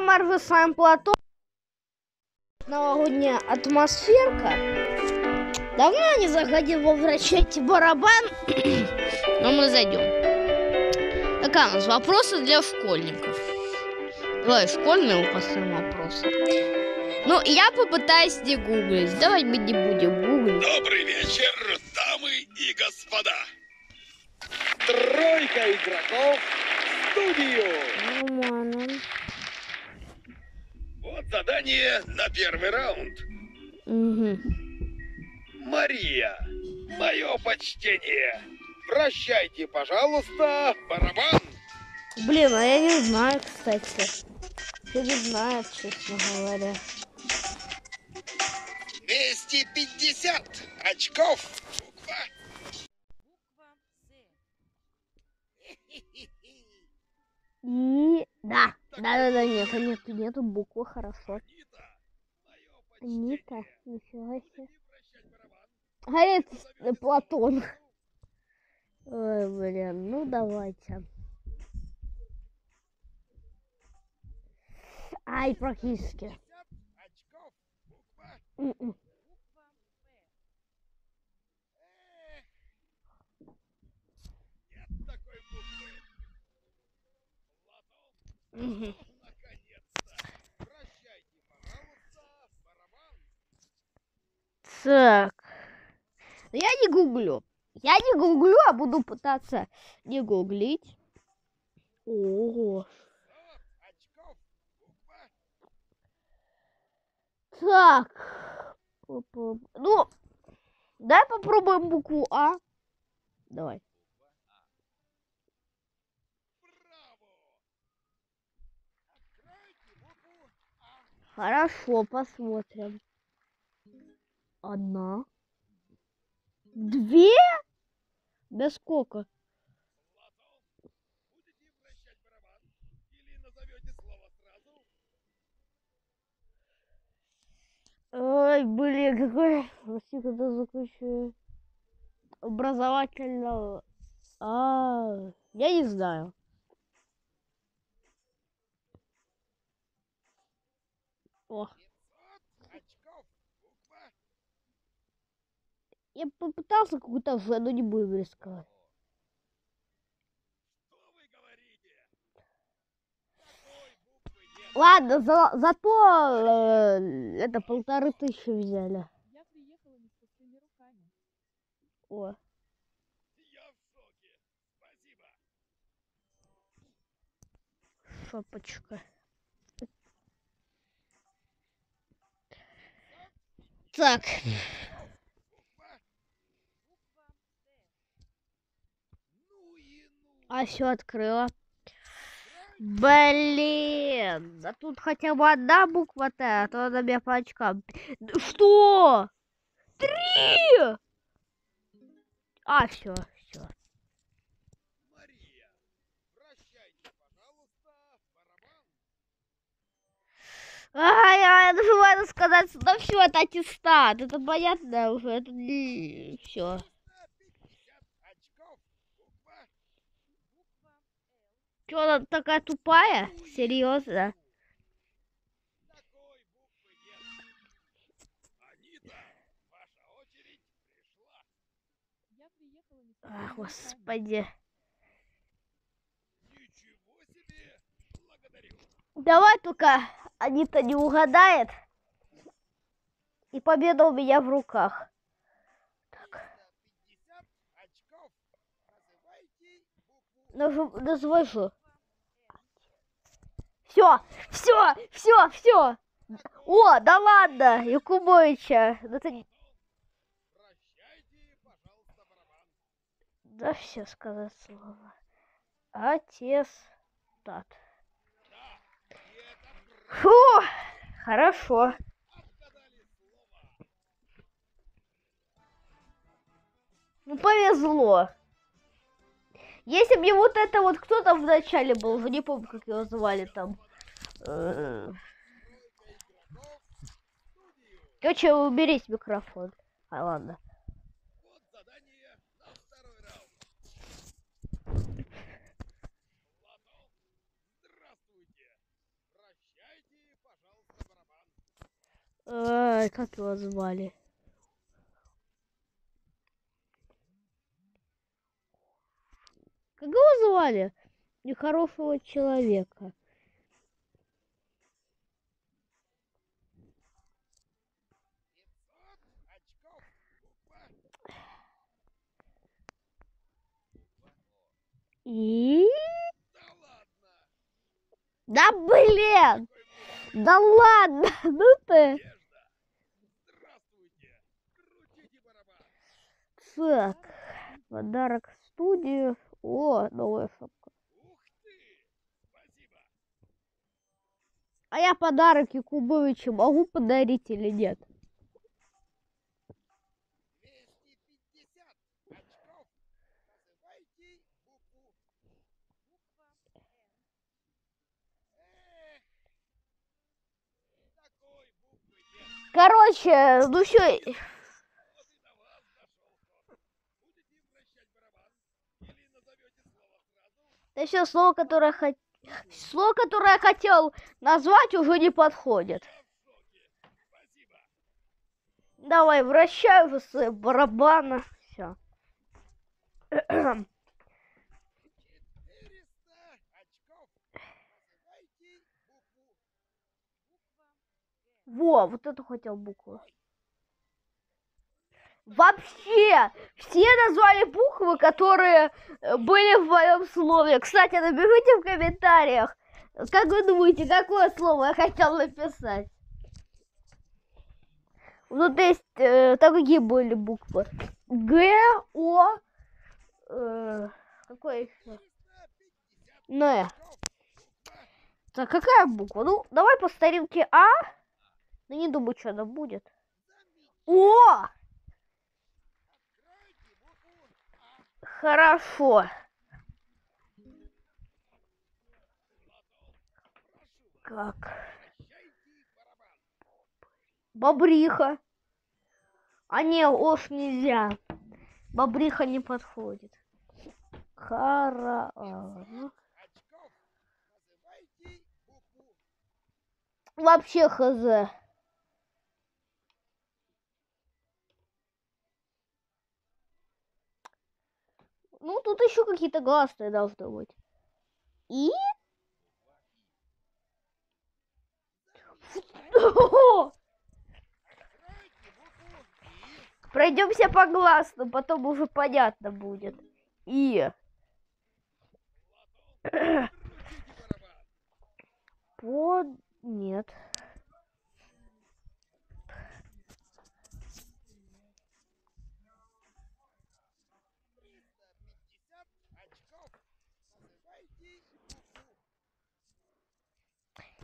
Марвел с вами Платон. Новогодняя атмосферка. Давно не заходил во вращайте барабан, но мы зайдем. Такая у нас вопросы для школьников. Давай школьные поставим вопросы. Ну, я попытаюсь не гуглить. Давай мы не будем гуглить. Добрый вечер, дамы и господа. Тройка игроков в студию. Нормально. Вот задание на первый раунд. Угу. Мария, мое почтение. Прощайте, пожалуйста, барабан. Блин, а я не знаю, кстати. Я не знаю, честно говоря. 250 очков. Буква. И да, да, нет, нету, нету буквы, хорошо. Нита, нифига себе. А это Платон. Ой, блин, ну давайте. Ай, практически. 50 очков. Буква. М-м. Эх. Нет такой буквы. Так. Я не гуглю. Я не гуглю, а буду пытаться не гуглить. Ого. 100 очков. Буква. Так. Ну, давай попробуем букву А. Давай. Браво! Откройте букву А. Хорошо, посмотрим. Одна. Две? Да сколько? Ой, блин, какой... Когда закончу образовательного... А, я не знаю. О, 500 очков. Буква. я попытался какую-то но не будем рисковать. Ладно, за- зато э, это полторы тысячи взяли. Я приехала не с пустыми руками. О, Я в шоке. Спасибо. шапочка. Так, а все открыла. Блин, да тут хотя бы одна буква Т, а то она меня по очкам. Что? Три! А, все, все. Мария, прощайте, пожалуйста, барабан. Ай, я забываю сказать, да все, это аттестат, это понятно уже, это все. 50 очков. Буква. Че, она такая тупая? Серьезно? А, господи. Давай только Анита не угадает. И победа у меня в руках. Так, 50 очков. Называйте букву. нажу, называй же. Все, все, все, все. О, да ладно, Якубовича. Да, ты- да все сказать слово. Это правда. Фу, хорошо. Ну, повезло. Если бы мне вот это вот кто там в начале был, не помню, как его звали там. Э. Короче, уберись микрофон. А, ладно. Вот задание на второй раунд. Платон, здравствуйте. Прощайте. Ай, как его звали? Как его звали? Нехорошего человека. 500 очков. Буква. И... Да. Да блин! Да ладно! Ну ты! Так, подарок в студию. О, новая шапка. Ух ты. Спасибо. А я подарок Якубовичу могу подарить или нет? 250 очков. Называйте букву. Эх. Такой буквы нет. Короче, ну все, Вот и до вас дошел ход. Будете вращать барабан? Или назовете слово все слово, которое хот- слово, которое я хотел назвать, уже не подходит. Давай, вращай уже свои барабаны. Все. 400 очков. Называйте букву. Во, вот эту хотел букву. Вообще, все назвали буквы, которые э, были в моем слове. Кстати, напишите в комментариях, как вы думаете, какое слово я хотел написать. Ну, то есть, э, там какие были буквы? Г, О, э, какое еще? 350 Н. Так, какая буква? Ну, давай по старинке А. Ну, не думаю, что она будет. О! Откройте букву А. Хорошо. Как? Бобриха. А не, ось нельзя. Бобриха не подходит. Хара... Вообще хз. Ну, тут еще какие-то гласные должны быть. И... Пройдемся по гласным, потом уже понятно будет. И... Под... Нет. Триста пятьдесят очков. Называйте букву.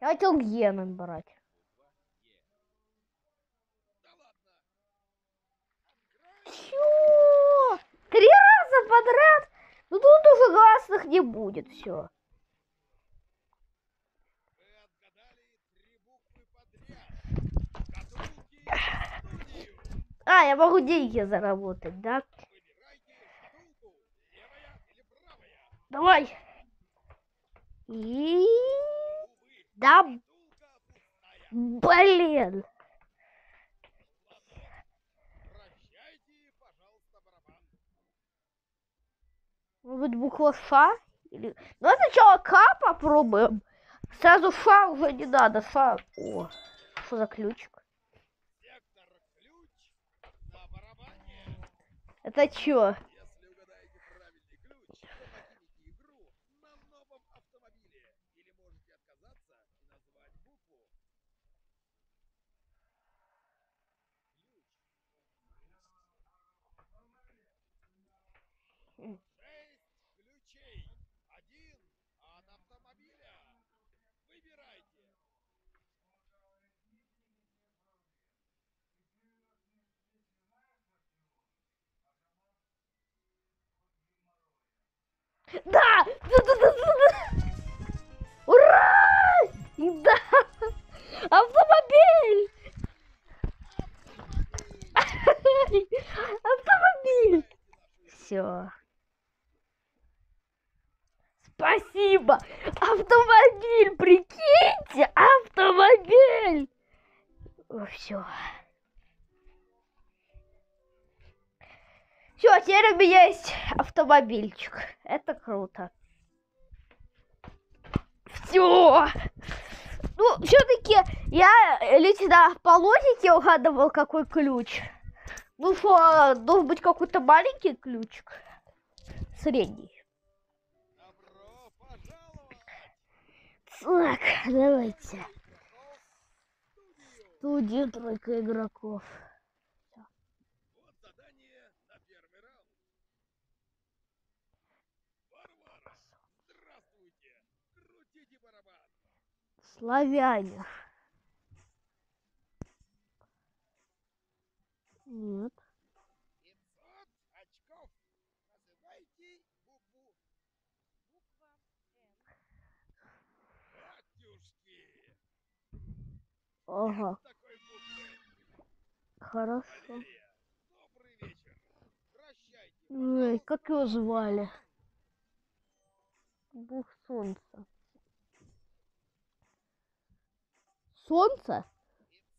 Я хотел Гена брать. Чё? Три раза подряд? Ну тут уже гласных не будет, все. А, я могу деньги заработать, да? Давай. И... Да, блин. Может буква Ш? Или... Давай сначала К попробуем. Сразу Ш уже не надо. Ш... О, что за ключик? Это чё? Да! Да-да-да-да-да! Ура! Да! Автомобиль! Автомобиль! Все. Спасибо! Автомобиль, прикиньте! Автомобиль! Все. Все, теперь у меня есть автомобильчик. Это круто. Все. Ну, все-таки я лично по логике угадывал, какой ключ. Ну что, должен быть какой-то маленький ключик. Средний. Так, давайте. Студию тройка игроков. Вот задание на первый раунд. Варвар, здравствуйте! Крутите барабан! Славяне. Нет. 500 очков! Называйте букву. Буква Н. Батюшки! Ага, хорошо. Ой, как его звали? Бог солнца. Солнце?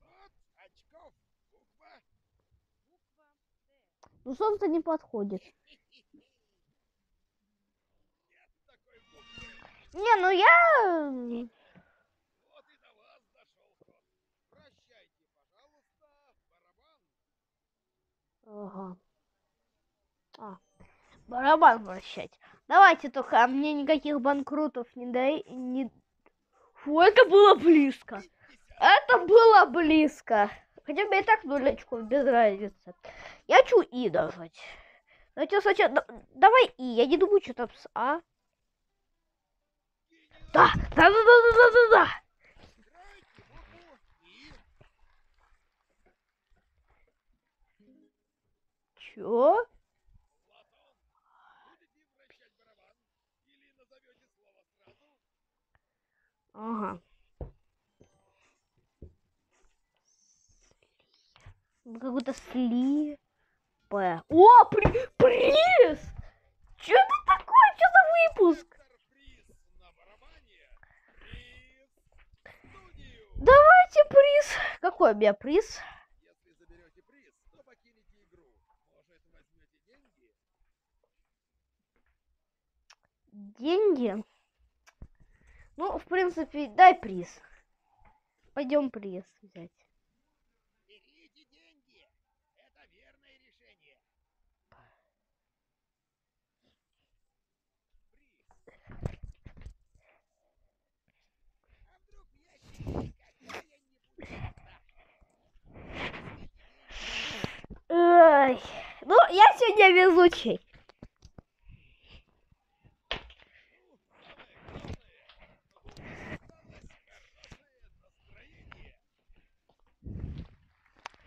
500 очков. Буква. Буква Д. Ну, солнце не подходит. Не, ну я... Ага. А, барабан вращать. Давайте только, а мне никаких банкрутов не дай... Не... Фу, это было близко. 50. Это было близко. Хотя бы и так очков, без разницы. Я хочу И нажать. Давайте сначала... да- Давай И, я не думаю, что там с А. Да, да, да, да, да, да, да. Чё? Платон, будете вращать барабан? Или назовете слово сразу? Ага. Ну, Какой-то сли. П. О, при... приз! Чё это такое? Что за выпуск? Давайте приз. Какой у меня приз? Деньги? Ну, в принципе, дай приз. Пойдем приз взять. Берите деньги. Это верное решение. Приз. А вдруг в ящике какая-нибудь Ой. Ну, я сегодня везучий.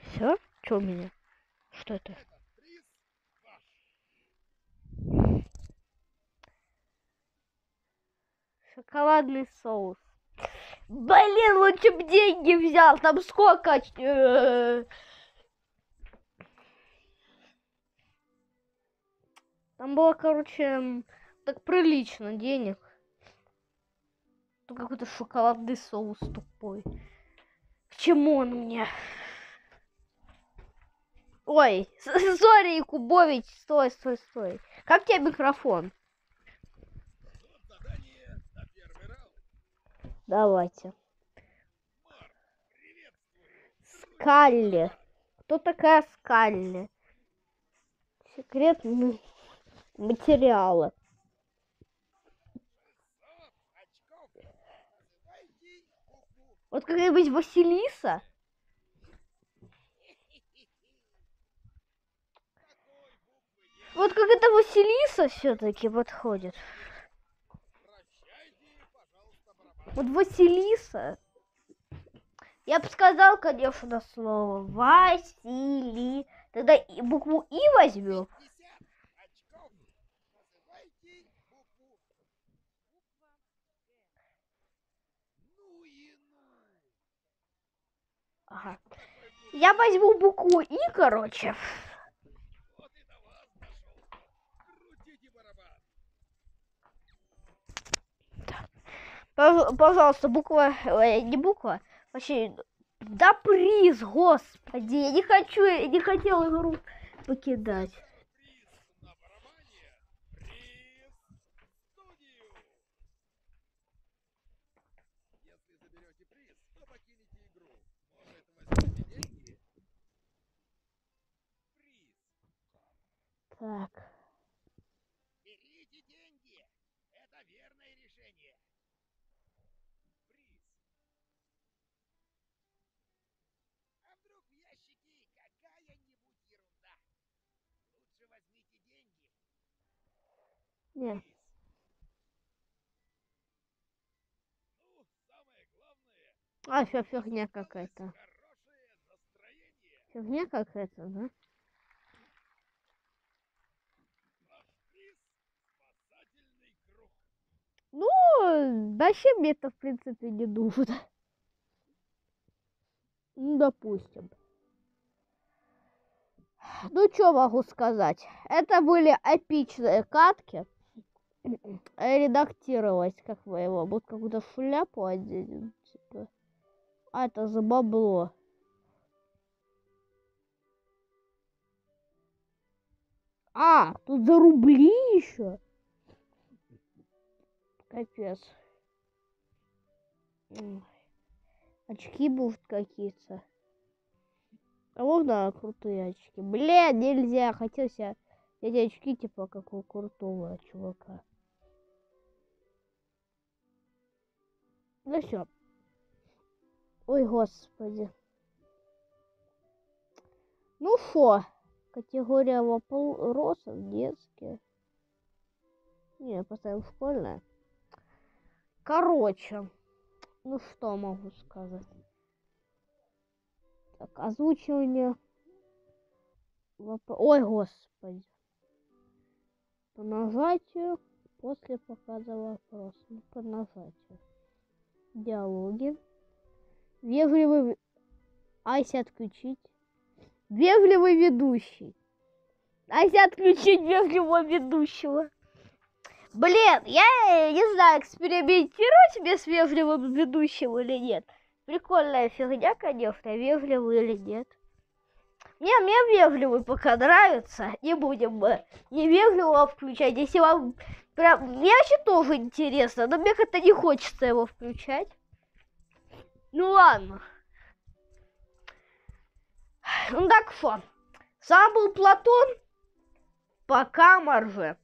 Все? Что у меня? Что это? Шоколадный соус. Блин, лучше бы деньги взял. Там сколько? Там было, короче, так прилично денег. Тут какой-то шоколадный соус тупой. К чему он мне? Ой, сори, Кубович, стой, стой, стой. Как тебе микрофон? Давайте. Скалли. Кто такая Скалли? Секретные материалы. 600 очков. Называйте букву. Вот какая-нибудь Василиса? Вот какая-то Василиса все-таки подходит. Вот Василиса. Я бы сказал, конечно, слово Васили. Тогда букву И возьмем. 50 очков. Называйте букву. Буква Г. Ну и ну. Ага. Я возьму букву И, короче. Пожалуйста, буква, э, не буква, вообще Да приз, господи, я не хочу, я не хотел игру покидать. Приз на барабане. Приз в студию. Если заберете приз, то покинете игру. Может, возьмете деньги? Приз. Так, Берите деньги. Это верное решение. Приз. А вдруг в ящике какая-нибудь ерунда? Лучше возьмите деньги. не, Приз. Ну, самое главное, а все фигня какая-то. хорошее настроение. Фигня какая-то, да? Ну, вообще мне это, в принципе, не нужно. Ну, допустим. Ну, что могу сказать? Это были эпичные катки. Редактировать, как мы его, вот какую-то шляпу оденем, типа. А, это за бабло. А, тут за рубли еще. Капец. Очки будут какие-то. А можно крутые очки? Блин, нельзя. Хотел себе эти очки, типа, как у крутого чувака. Ну все. Ой, господи. Ну шо? Категория вопросов детские. Не, поставим школьная. Короче, ну что могу сказать? Так, озвучивание. Воп- Ой, господи. По нажатию после показа вопроса. Ну, по нажатию. Диалоги. Вежливый... Айся отключить. Вежливый ведущий. Айся отключить вежливого ведущего. Блин, я э, не знаю, экспериментировать без вежливым ведущим или нет. Прикольная фигня, конечно, вежливый или нет. Мне, мне вежливый пока нравится. Не будем мы невежливого включать. Если вам прям... Мне вообще тоже интересно, но мне как-то не хочется его включать. Ну ладно. Ну так что, с вами был Платон. Пока, Марже.